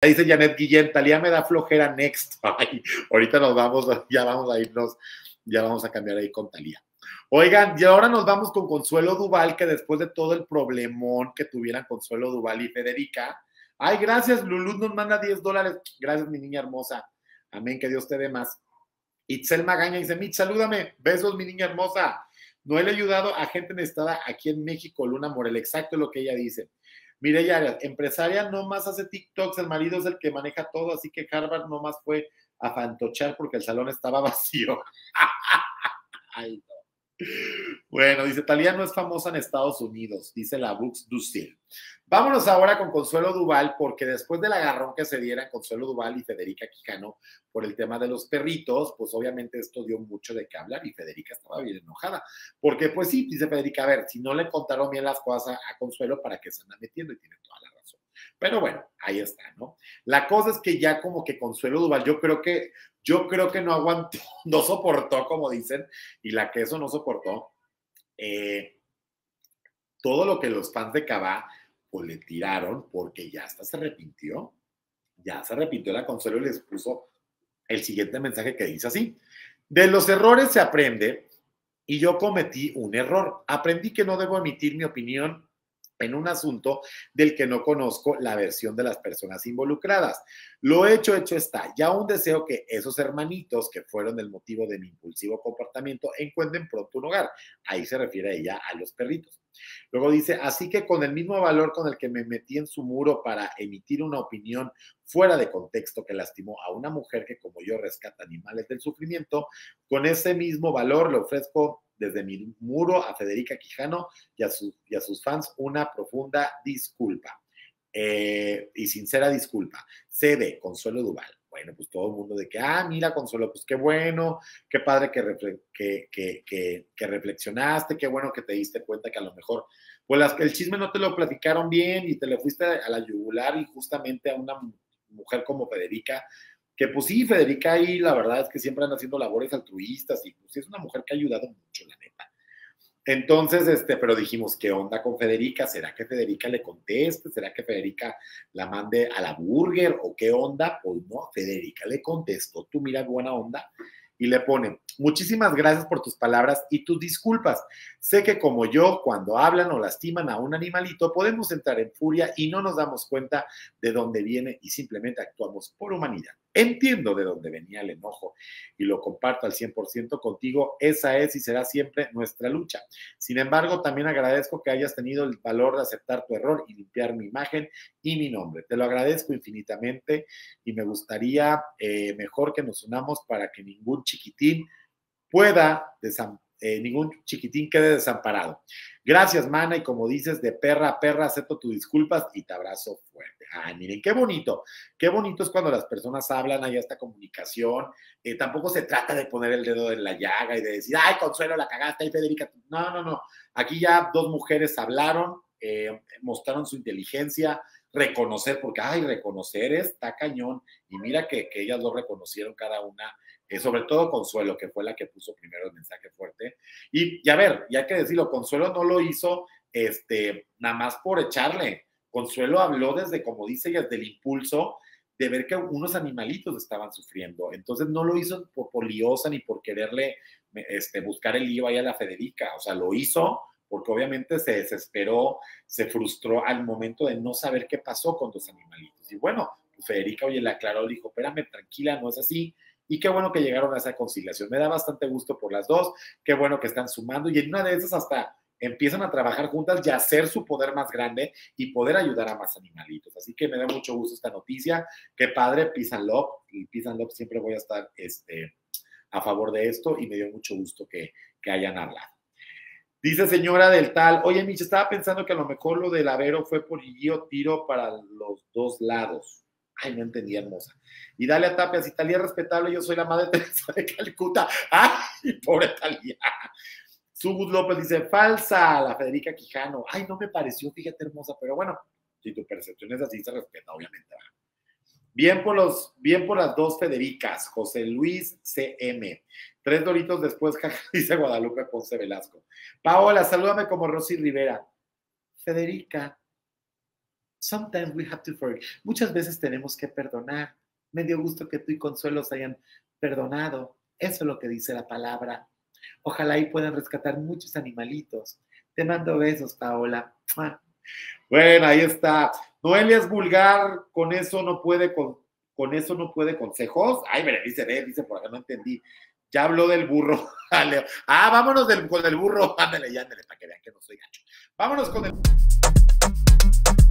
Dice Janet Guillén, Talía me da flojera next. Ay, ahorita nos vamos, ya vamos a irnos, ya vamos a cambiar ahí con Talía. Oigan, y ahora nos vamos con Consuelo Duval, que después de todo el problemón que tuvieran Consuelo Duval y Federica. Ay, gracias, Lulú nos manda 10 dólares. Gracias, mi niña hermosa. Amén, que Dios te dé más. Itzel Magaña dice, Mitch, salúdame. Besos, mi niña hermosa. No he ayudado a gente necesitada aquí en México, Luna Morel. Exacto lo que ella dice. Mireya empresaria no más hace TikToks, el marido es el que maneja todo, así que Harvard no más fue a fantochar porque el salón estaba vacío. Ay, no. Bueno, dice, Talía no es famosa en Estados Unidos, dice la Books Ducil. Vámonos ahora con Consuelo Duval, porque después del agarrón que se dieran Consuelo Duval y Federica Quijano por el tema de los perritos, pues obviamente esto dio mucho de qué hablar y Federica estaba bien enojada. Porque, pues sí, dice Federica, a ver, si no le contaron bien las cosas a, Consuelo, ¿para qué se anda metiendo? Y tiene toda la razón. Pero bueno, ahí está, ¿no? La cosa es que ya como que Consuelo Duval, yo creo que yo creo que no aguantó, no soportó, como dicen, y la que eso no soportó. Eh, todo lo que los fans de Cabá pues le tiraron porque ya hasta se arrepintió. Ya se arrepintió la Consuelo y les puso el siguiente mensaje que dice así. De los errores se aprende y yo cometí un error. Aprendí que no debo emitir mi opinión en un asunto del que no conozco la versión de las personas involucradas. Lo hecho, hecho está. Ya aún deseo que esos hermanitos que fueron el motivo de mi impulsivo comportamiento encuentren pronto un hogar. Ahí se refiere ella a los perritos. Luego dice, así que con el mismo valor con el que me metí en su muro para emitir una opinión fuera de contexto que lastimó a una mujer que como yo rescata animales del sufrimiento, con ese mismo valor le ofrezco desde mi muro a Federica Quijano y a, sus fans una profunda disculpa. Eh, y sincera disculpa. Cede, Consuelo Duval. Bueno, pues todo el mundo de que, ah, mira, Consuelo, pues qué bueno, qué padre que, que, que, reflexionaste, qué bueno que te diste cuenta que a lo mejor, pues el chisme no te lo platicaron bien y te le fuiste a la yugular y justamente a una mujer como Federica, que pues sí, Federica ahí la verdad es que siempre anda haciendo labores altruistas y pues es una mujer que ha ayudado mucho, la neta. Entonces, este, pero dijimos, ¿qué onda con Federica? ¿Será que Federica le conteste? ¿Será que Federica la mande a la burger? ¿O qué onda? Pues no, Federica le contestó, tú mira buena onda, y le pone, muchísimas gracias por tus palabras y tus disculpas. Sé que como yo, cuando hablan o lastiman a un animalito, podemos entrar en furia y no nos damos cuenta de dónde viene y simplemente actuamos por humanidad. Entiendo de dónde venía el enojo y lo comparto al 100% contigo. Esa es y será siempre nuestra lucha. Sin embargo, también agradezco que hayas tenido el valor de aceptar tu error y limpiar mi imagen y mi nombre. Te lo agradezco infinitamente y me gustaría eh, mejor que nos unamos para que ningún chiquitín pueda desamparar eh, ningún chiquitín quede desamparado. Gracias, mana, y como dices, de perra a perra, acepto tus disculpas y te abrazo fuerte. Ay, miren, qué bonito, qué bonito es cuando las personas hablan, hay esta comunicación. Eh, tampoco se trata de poner el dedo en la llaga y de decir, ay, Consuelo, la cagaste, ay, Federica. No, no, no. Aquí ya dos mujeres hablaron, eh, mostraron su inteligencia, reconocer, porque, ay, reconocer está cañón. Y mira que, que ellas lo reconocieron cada una eh, sobre todo Consuelo, que fue la que puso primero el mensaje fuerte. Y, ya a ver, ya que decirlo, Consuelo no lo hizo este, nada más por echarle. Consuelo habló desde, como dice ella, del impulso de ver que unos animalitos estaban sufriendo. Entonces no lo hizo por, por liosa ni por quererle este, buscar el lío ahí a la Federica. O sea, lo hizo porque obviamente se desesperó, se frustró al momento de no saber qué pasó con los animalitos. Y bueno, Federica, oye, le aclaró, dijo, espérame, tranquila, no es así, y qué bueno que llegaron a esa conciliación. Me da bastante gusto por las dos. Qué bueno que están sumando. Y en una de esas hasta empiezan a trabajar juntas y a hacer su poder más grande y poder ayudar a más animalitos. Así que me da mucho gusto esta noticia. Qué padre, Peace and Love. Y Peace and Love siempre voy a estar este, a favor de esto y me dio mucho gusto que, que hayan hablado. Dice señora del tal, oye Micho, estaba pensando que a lo mejor lo del Avero fue por guío tiro para los dos lados. Ay, no entendí, hermosa. Y dale a Tapia, si Talía es respetable, yo soy la madre Teresa de Calcuta. Ay, pobre Talía. Subus López dice, falsa, la Federica Quijano. Ay, no me pareció, fíjate, hermosa, pero bueno, si tu percepción es así, se respeta, obviamente. Bien por, los, bien por las dos Federicas, José Luis CM. Tres doritos después, dice Guadalupe Ponce Velasco. Paola, salúdame como Rosy Rivera. Federica, Sometimes we have to forgive. Muchas veces tenemos que perdonar. Me dio gusto que tú y Consuelo se hayan perdonado. Eso es lo que dice la palabra. Ojalá y puedan rescatar muchos animalitos. Te mando besos, Paola. Bueno, ahí está. Noelia es vulgar, con eso no puede, con, con eso no puede consejos. Ay, me dice, ve, dice por acá, no entendí. Ya habló del burro. ah, vámonos del, con el burro. Ándale, ándale, para que vean que no soy gacho. Vámonos con el.